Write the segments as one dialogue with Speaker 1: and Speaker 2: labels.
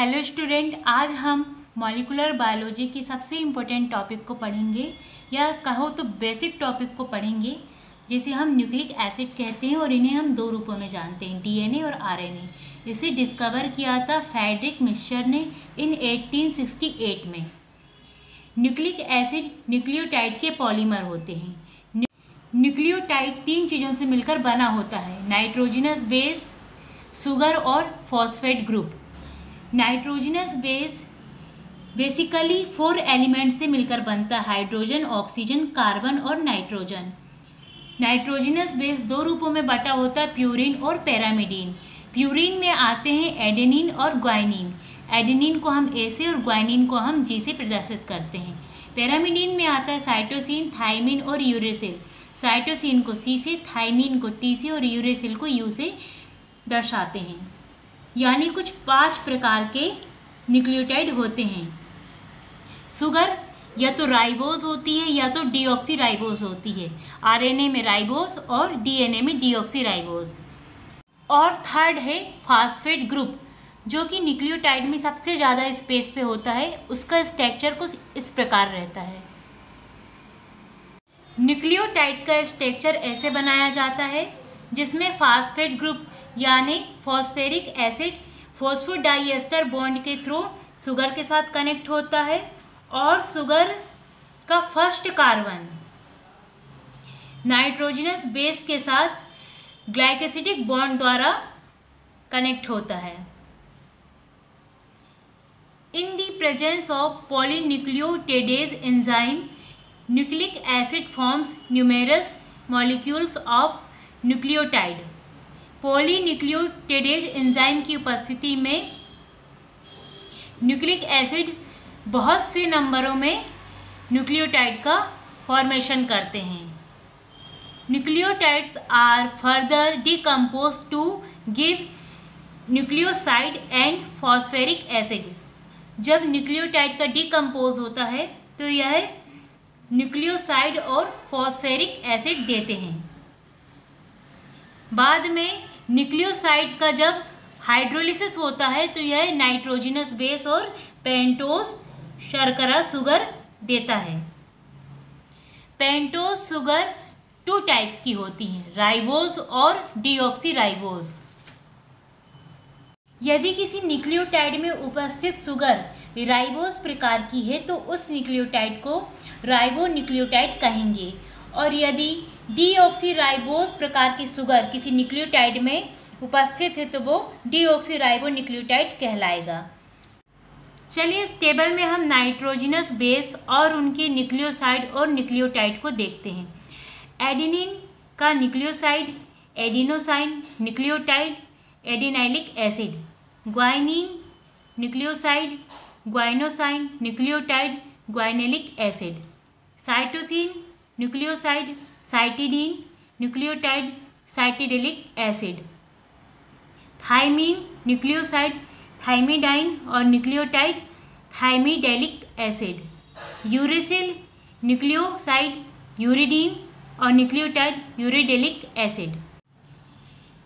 Speaker 1: Hello student आज हम molecular biology की सबसे इम्पोर्टेंट टॉपिक को पढ़ेंगे, या कहो तो बेसिक टॉपिक को पढ़ेंगे, जिसे हम न्यूक्लिक एसिड कहते हैं और इन्हें हम दो रूपों में जानते हैं डीएनए और आरएनए इसे डिस्कवर किया था फैड्रिक मिश्र ने इन 1868 में। न्यूक्लिक एसिड न्यूक्लियोटाइड के पॉलीमर होते हैं। न्यूक्लियोटाइड तीन चीज़ों से मिलकर बना होता है नाइट्रोजिनस बेस सुगर और phosphate group nitrogenous base basically four element से मिलकर बनता है, हाइड्रोजन, ऑक्सीजन, कार्बन और नाइट्रोजन। नाइट्रोजनस बेस दो रूपों में बटा होता है, प्यूरिन और पैरामिडीन। प्यूरिन में आते हैं एडेनिन और ग्वाइनिन। एडेनिन को हम ए से और ग्वाइनिन को हम जी से प्रदर्शित करते हैं। पैरामिडीन में आता है साइटोसिन, थाइमिन और यूरेसिल। साइटोसिन को सी से, थाइमिन को टी से और यूरेसिल को यू से दर्शाते हैं। यानी कुछ पाँच प्रकार के न्यूक्लियोटाइड होते हैं। सुगर या तो राइबोस होती है, या तो डीऑक्सी राइबोस होती है। आरएनए में राइबोस और डीएनए में डीऑक्सी राइबोस और थर्ड है फास्फेट ग्रुप, जो कि न्यूक्लियोटाइड में सबसे ज़्यादा स्पेस पे होता है। उसका स्ट्रक्चर कुछ इस प्रकार रहता है। न्यूक्लियोटाइड का स्ट्रक्चर ऐसे बनाया जाता है, जिसमें फास्फेट ग्रुप यानी फॉस्फेरिक एसिड फोस्फोडाइएस्टर बॉन्ड के थ्रू शुगर के साथ कनेक्ट होता है और शुगर का फ़र्स्ट कार्बन नाइट्रोजनस बेस के साथ ग्लाइकेसिटिक बॉन्ड द्वारा कनेक्ट होता है। In the presence of polynucleotidase enzyme, nucleic acid forms numerous molecules of nucleotide. Polynucleotidase enzyme की उपस्थिति में न्यूक्लिक एसिड बहुत से नंबरों में न्यूक्लियोटाइड का फॉर्मेशन करते हैं। Nucleotides are further decompose to give nucleoside and phosphoric acid जब न्यूक्लियोटाइड का डिकम्पोज होता है तो यह न्यूक्लियोसाइड और फॉस्फेरिक एसिड देते हैं। बाद में न्यूक्लियोसाइड का जब हाइड्रोलिसिस होता है तो यह नाइट्रोजिनस बेस और पेंटोस शर्करा सुगर देता है। पेंटोस सुगर टू टाइप्स की होती हैं, राइबोस और डीऑक्सी राइबोस यदि किसी न्यूक्लियोटाइड में उपस्थित सुगर राइबोस प्रकार की है तो उस न्यूक्लियोटाइड को राइबो न्यूक्लियोटाइड कहेंगे। और यदि डीऑक्सीराइबोस प्रकार की शुगर किसी न्यूक्लियोटाइड में उपस्थित है तो वो डीऑक्सीराइबो न्यूक्लियोटाइड कहलाएगा। चलिए इस टेबल में हम नाइट्रोजिनस बेस और उनके न्यूक्लियोसाइड और न्यूक्लियोटाइड को देखते हैं। एडिनिन का nucleoside, adenosine nucleotide, adenylic acid, guanine nucleoside, guanosine nucleotide, guanylic acid, cytosine nucleoside cytidine, nucleotide, cytidylic acid. Thymine, nucleoside, thymidine और nucleotide, thymidylic acid. Uracil, nucleoside, uridine और nucleotide, uridylic acid.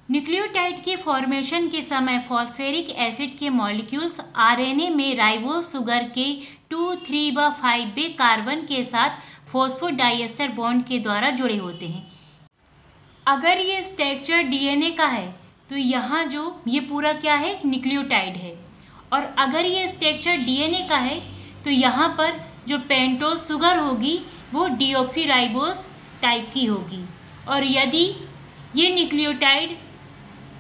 Speaker 1: Nucleotide के formation के समय phosphoric acid के molecules RNA में ribo sugar के two three व five बे कार्बन के साथ फोस्फोडाइएस्टर बॉन्ड के द्वारा जुड़े होते हैं। अगर ये स्ट्रक्चर डीएनए का है तो यहाँ जो, ये पूरा क्या है? न्यूक्लियोटाइड है। और अगर ये स्ट्रक्चर डीएनए का है तो यहाँ पर जो पेंटोस सुगर होगी, वो डीऑक्सीराइबोस टाइप की होगी। और यदि ये न्यूक्लियोटाइड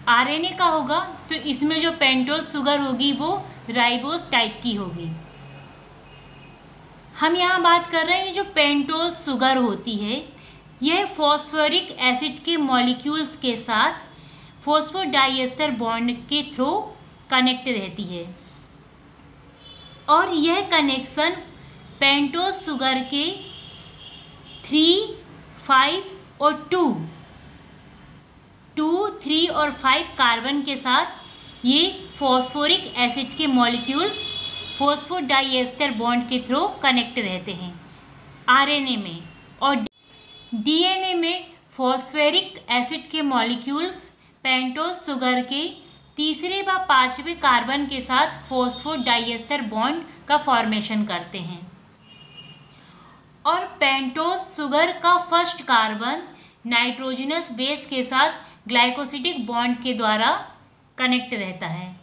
Speaker 1: आरएनए का होगा तो इसमें जो पेंटोस शुगर होगी, वो राइबोस टाइप की होगी। हम यहाँ बात कर रहे हैं जो पेंटोस शुगर होती है, यह फॉस्फोरिक एसिड के मॉलिक्यूल्स के साथ फोस्फोडाइएस्टर बॉन्ड के थ्रू कनेक्ट रहती है। और यह कनेक्शन पेंटोस शुगर के थ्री, फाइव और टू और फाइव कार्बन के साथ ये फॉस्फोरिक एसिड के मॉलिक्यूल्स फोस्फोडाइएस्टर बॉन्ड के थ्रू कनेक्ट रहते हैं आरएनए में और डीएनए में फॉस्फेरिक एसिड के मॉलिक्यूल्स पेंटोस शुगर के तीसरे व पाँचवें कार्बन के साथ फोस्फोडाइएस्टर बॉन्ड का फॉर्मेशन करते हैं और पेंटोस सुगर का फ़र्स्ट कार्बन नाइट्रोजनस बेस के साथ ग्लाइकोसिटिक बॉन्ड के द्वारा कनेक्ट रहता है।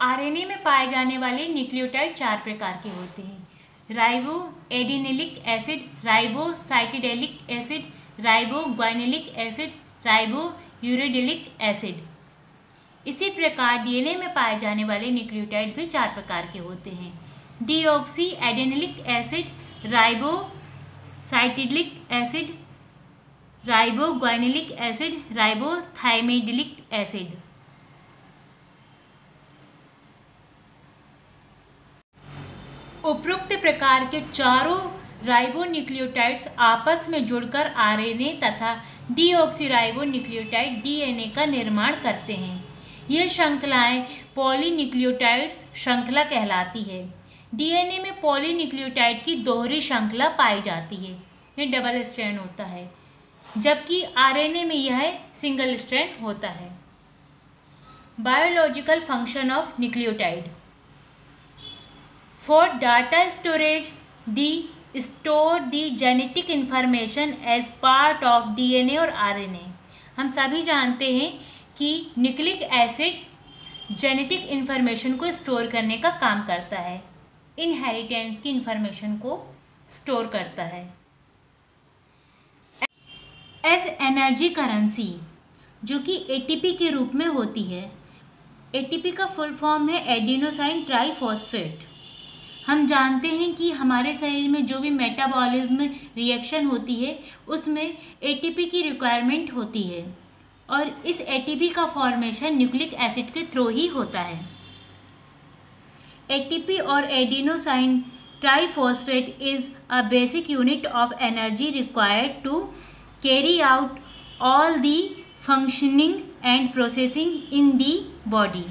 Speaker 1: आरएनए में पाए जाने वाले न्यूक्लियोटाइड चार प्रकार के होते हैं। Ribo adenylic acid ribo cytidylic acid ribo guanylic acid ribo uridylic acid. इसी प्रकार डीएनए में पाए जाने वाले न्यूक्लियोटाइड भी चार प्रकार के होते हैं। Deoxy adenylic acid ribo cytidylic acid ribo guanylic acid ribo thymidylic acid. उपरोक्त प्रकार के चारों राइबो न्यूक्लियोटाइड्स आपस में जुड़कर आरएनए तथा डीऑक्सीराइबो न्यूक्लियोटाइड डीएनए का निर्माण करते हैं। यह श्रृंखलाएँ पॉलीन्यूक्लियोटाइड्स श्रृंखला कहलाती है। डीएनए में पॉलीन्यूक्लियोटाइड की दोहरी श्रृंखला पाई जाती है। ये डबल स्ट्रैंड होता है। जबकि आरएनए में यह सिंगल स्ट्रैंड होता है। Biological function of nucleotide for data storage the store the genetic information as part of DNA और आरएनए हम सभी जानते हैं कि न्यूक्लिक एसिड जेनेटिक इंफॉर्मेशन को स्टोर करने का काम करता है। इनहेरिटेंस की इन्फॉर्मेशन को स्टोर करता है। एज एनर्जी करेंसी जो कि एटीपी के रूप में होती है। एटीपी का फुल फॉर्म है एडिनोसाइन ट्राईफॉस्फेट हम जानते हैं कि हमारे शरीर में जो भी मेटाबॉलिज्म रिएक्शन होती है, उसमें एटीपी की रिक्वायरमेंट होती है। और इस एटीपी का फॉर्मेशन न्यूक्लिक एसिड के थ्रू ही होता है। ATP or adenosine triphosphate is a basic unit of energy required to carry out all the functioning and processing in the body.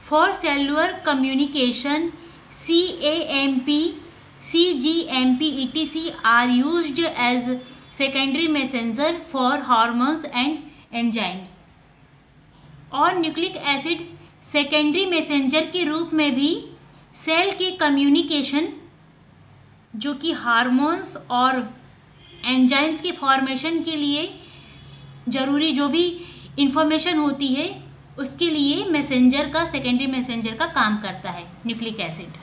Speaker 1: For cellular communication, CAMP, CGMP, etc. are used as secondary messenger for hormones and enzymes. और nucleic acid secondary messenger के रूप में भी cell के communication जो कि hormones और enzymes के फॉर्मेशन के लिए ज़रूरी जो भी इंफॉर्मेशन होती है, उसके लिए मैसेंजर का सेकेंडरी मैसेंजर का काम करता है न्यूक्लिक एसिड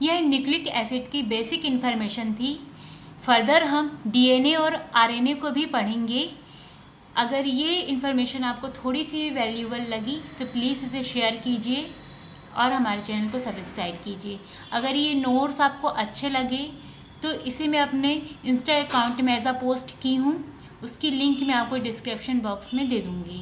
Speaker 1: यह न्यूक्लिक एसिड की बेसिक इन्फॉर्मेशन थी। फर्दर हम डीएनए और आरएनए को भी पढ़ेंगे। अगर ये इन्फॉर्मेशन आपको थोड़ी सी भी वैल्यूबल लगी तो प्लीज़ इसे शेयर कीजिए और हमारे चैनल को सब्सक्राइब कीजिए। अगर ये नोट्स आपको अच्छे लगे तो इसे मैं अपने इंस्टा अकाउंट में एज अ पोस्ट की हूँ। उसकी लिंक मैं आपको डिस्क्रिप्शन बॉक्स में दे दूँगी।